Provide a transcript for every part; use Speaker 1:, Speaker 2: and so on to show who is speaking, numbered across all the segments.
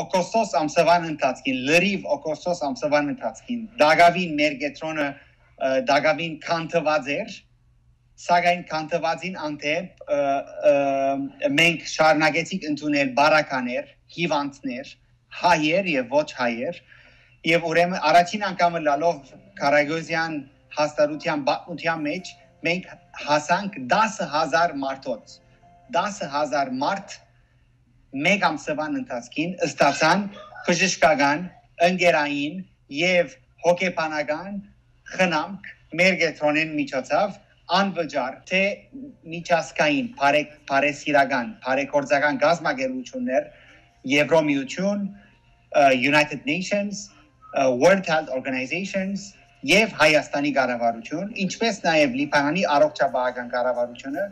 Speaker 1: օգոստոս ամսվան ընթացքին լրիվ օգոստոս ամսվան ընթացքին դագավին մեր գետրոնը դագավին կանտված էր սակայն կանտվածին անտեպ մենք շարունակեցինք ընդունել բարականեր հիվանդներ հայեր եւ ոչ հայեր եւ ուրեմն առաջին անգամը լալով Կարագոզյան հաստատության բացության մեջ մենք հասանք 10000 մարդոց 10000 մարդ մեկ ամսվան ընթացքին ստացան բժշկական, ընկերային եւ հոգեբանական խնամք մեր գետրոնեն միջոցով անվճար թե միջազգային բարեսիրական բարեգործական գազམ་ագերություններ Եվրոմիություն, United Nations, World Health Organizations եւ Հայաստանի կառավարություն, ինչպես նաեւ Լիբանանի առողջապահական կառավարությունը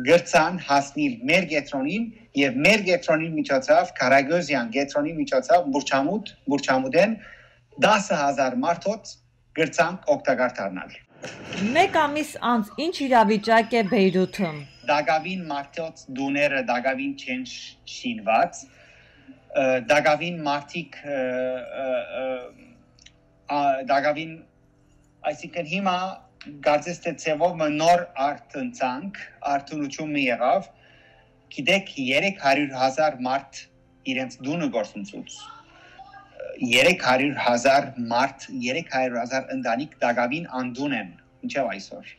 Speaker 1: գրցան հասնել մեր գետրոնին եւ մեր գետրոնի միջոցով Կարագոզյան գետրոնի միջոցով Բուրչամուտ Բուրչամուդեն 10000 մարդոց գրցանք օգտակար դառնալ
Speaker 2: Մեկ ամիս անց ինչ իրավիճակ է Բեյրութում
Speaker 1: Դագավին մարդոց դուները Դագավին չեն շինված Դագավին մարդիկ Դագավին այսինքն հիմա կարծես թե ցևով նոր արտնցանք արթունություն մի եղավ գիտեք 300.000 մարդ իրենց դունը գործունցուց 300.000 մարդ 300.000 ընտանիք դակավին անդուն են ինչեւ այսօր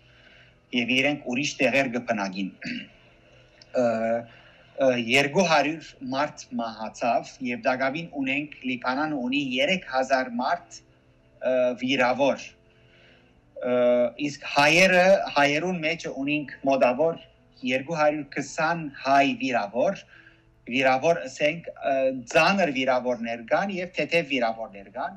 Speaker 1: եւ իրենք ուրիշ տեղեր կփնագին 200 մարդ մահացավ եւ դակավին ունենք Լիբանան ունի 3000 մարդ վիրավոր իսկ հայերը հայերուն մեջ ունենք մոդավոր 220 հայ վիրավոր վիրավոր ասենք ցաներ վիրավորներ կան եւ թեթև վիրավորներ կան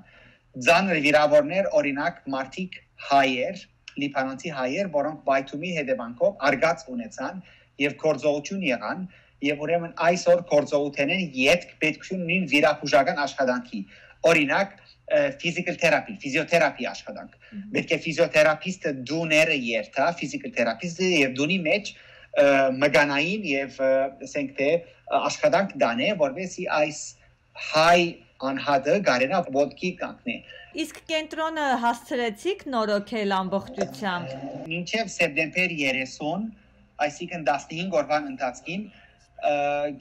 Speaker 1: ցաներ վիրավորներ օրինակ մարտիկ հայեր լիբանանցի հայեր որոնք բայթումի հետևանքով արգած ունեցան եւ կորձողություն եղան եւ ուրեմն այսօր կորձողութենեն յետք պետքություն ունին վիրախուժական աշխատանքի օրինակ physical therapy, ֆիզիոթերապի աշխատանք։ Պետք է ֆիզիոթերապիստը դուները երթա, physical therapist-ը եւ դունի մեջ մգանային եւ ասենք թե աշխատանք դանե, որովհետեւ այս հայ անհատը գարենա ոդկի կանգնի։
Speaker 2: Իսկ կենտրոնը հասցրեցիք նորոգել ամբողջությամբ։
Speaker 1: Մինչև սեպտեմբեր 30, այսինքն 15 օրվան ընթացքին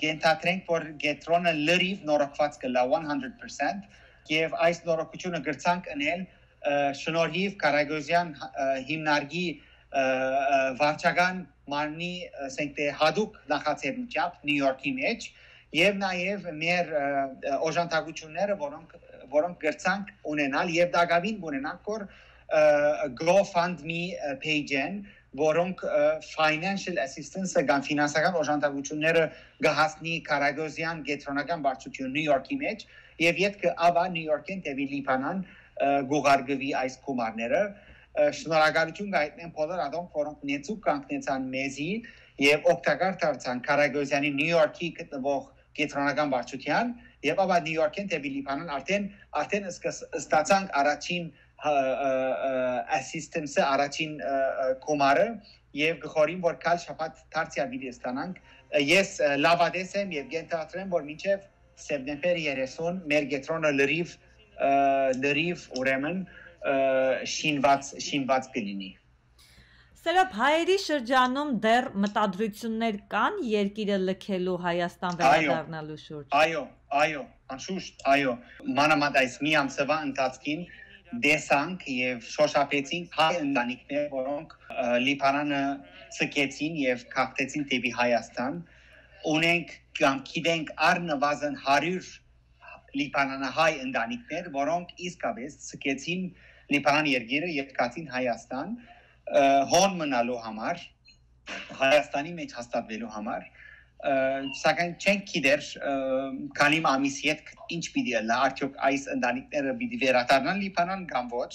Speaker 1: գենթատրենք, որ կենտրոնը լրիվ նորոգված կլա 100% եւ այս նորոգությունը գրցանք անել շնորհիվ Կարագոզյան հիմնարկի վարչական մարմնի, ասենք թե հadoop նախաձեռնությամբ Նյու Յորքի մեջ եւ նաեւ մեր օժանդակությունները, որոնք որոնք գրցանք ունենալ եւ դակավին ունենանք որ GoFundMe page-ն որոնք financial assistance-ը կամ ֆինանսական օժանդակությունները գահացնի Կարագոզյան գետրոնական բարձություն Նյու Յորքի մեջ եւ յետքը ավա Նյու Յորքին տեվի Լիբանան գուղարգվի այս կոմարները շնորհակալություն գայտնեմ բոլոր ադոնք, որոնք նեցուկ կանգնեցան մեզի եւ օգտակար դարձան Կարագոզյանի Նյու Յորքի գտնվող կենտրոնական վարչության եւ ապա Նյու Յորքին դեպի Լիբանան արդեն արդեն ստացանք առաջին assistance-ը առաջին կոմարը եւ գխորին որ կալ շփատ դարձյալ վիդեո ստանանք ես լավադես եմ եւ գենթատրեմ որ մինչեւ սեպտեմբեր 30 մեր գետրոնը լրիվ լրիվ ուրեմն շինված շինված կլինի
Speaker 2: Սերապ հայերի շրջանում դեռ մտադրություններ կան երկիրը լքելու Հայաստան վերադառնալու շուրջ։
Speaker 1: Այո, այո, անշուշտ, այո։ Մանավանդ այս մի ամսվա ընթացքին դեսանք եւ շոշափեցինք հայ ընտանիքներ, որոնք Լիբանանը ցկեցին եւ քաղտեցին դեպի Հայաստան։ Ունենք կամ գիտենք առնվազն 100 Լիբանանահայ ընտանիքներ, որոնք իսկապես ցկեցին Լիբանան երկիրը եւ կացին Հայաստան հոն մնալու համար Հայաստանի մեջ հաստատվելու համար սակայն չենք գիտեր քանի ամիս հետ ինչ պիտի լա արդյոք այս ընտանիքները պիտի վերադառնան Լիբանան կամ ոչ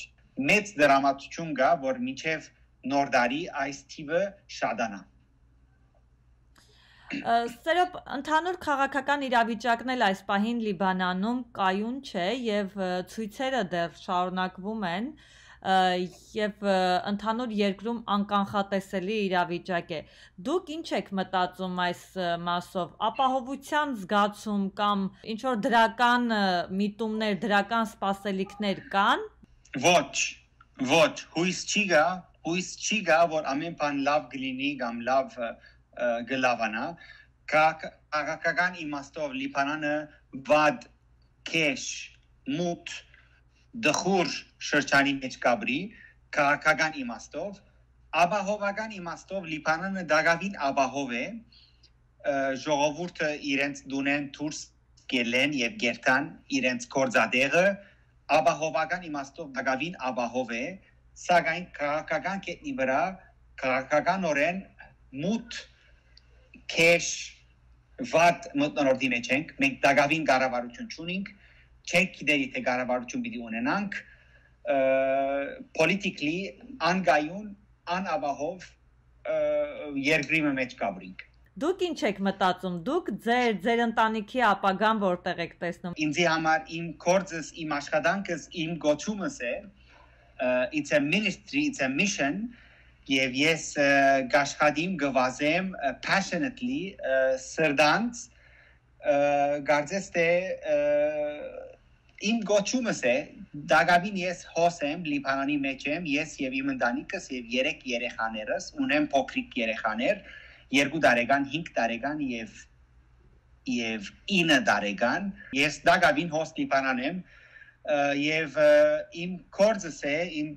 Speaker 1: մեծ դրամատություն կա որ միջև նոր դարի այս թիվը շատանա
Speaker 2: Սերոբ ընդհանուր քաղաքական իրավիճակն էլ այս պահին Լիբանանում կայուն չէ եւ ցույցերը դեռ շարունակվում են եւ ընդհանուր երկրում անկանխատեսելի իրավիճակ է։ Դուք ինչ եք մտածում այս մասով։ Ապահովության զգացում կամ ինչ որ դրական միտումներ, դրական սպասելիքներ կան։
Speaker 1: Ոչ, ոչ, հույս չի գա, հույս չի գա, որ ամեն բան լավ կլինի կամ լավ գլավանա։ Քաղաքական իմաստով Լիբանանը վատ քեշ մուտ դխուր շրջանի մեջ կաբրի քաղաքական իմաստով ապահովական իմաստով Լիբանանը դակավին ապահով է ժողովուրդը իրենց դունեն դուրս գելեն եւ գերտան իրենց կորձադեղը ապահովական իմաստով դակավին ապահով է սակայն քաղաքական կետնի վրա քաղաքական օրեն մուտ քեշ վատ մտնորդի մեջ ենք մենք դակավին կառավարություն չունենք չենք գիտեր եթե կառավարություն պիտի ունենանք politically անգայուն անաբահով երկրի մեջ կաբրինք
Speaker 2: Դուք ինչ եք մտածում։ Դուք ձեր ձեր ընտանիքի ապագան որտեղ եք տեսնում։
Speaker 1: Ինձ համար իմ կորձս, իմ աշխատանքս, իմ գոչումս է it's a ministry, it's a mission եւ ես գաշխադիմ գվազեմ passionately սրդանց գարձես թե իմ գոչումս է դակավին ես հոսեմ Լիբանանի մեջ եմ ես եւ իմ ընտանիքս եւ երեք երեխաներս ունեմ փոքրիկ երեխաներ 2 տարեկան 5 տարեկան եւ եւ 9 տարեկան ես դակավին հոս Լիբանան եմ եւ իմ կորձս է իմ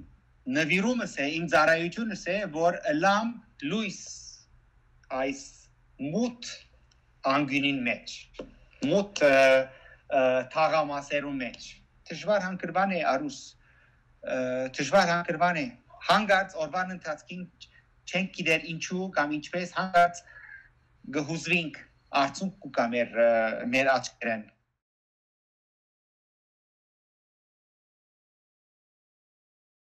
Speaker 1: նվիրումս է իմ ծառայությունս է որ լամ լույս այս մուտ անգյունին մեջ մուտ թաղամասերու մեջ դժվար հանգրվան է արուս դժվար հանգրվան է հանգարց օրվան ընթացքին չենք գիտեր ինչու կամ ինչպես հանգարց գհուզվինք արցունք կուկա մեր մեր աչքերեն